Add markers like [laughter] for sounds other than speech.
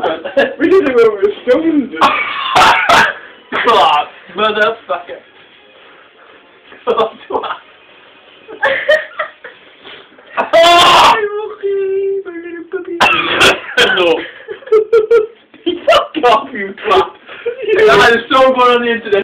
[laughs] we did it when we were stoned. God, motherfucker. God, twat. I'm okay, my little puppy. no. Fuck off, you twat. That is so good on the internet.